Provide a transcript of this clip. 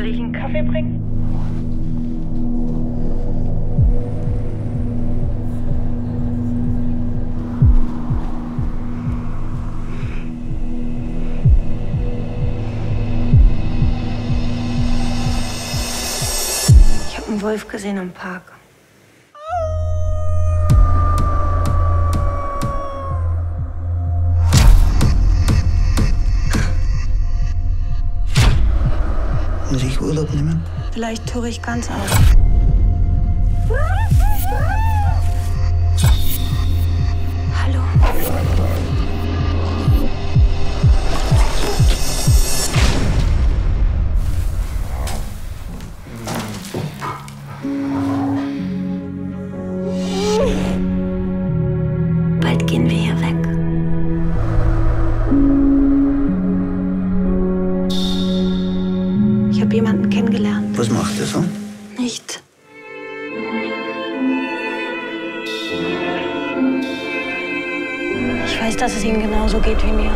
einen Kaffee bringen? Ich habe einen Wolf gesehen im Park. Muss ich Urlaub nehmen? Vielleicht höre ich ganz auf. Hallo. Bald gehen wir hier weg. Habe jemanden kennengelernt. Was macht er so? Nicht. Ich weiß, dass es ihm genauso geht wie mir.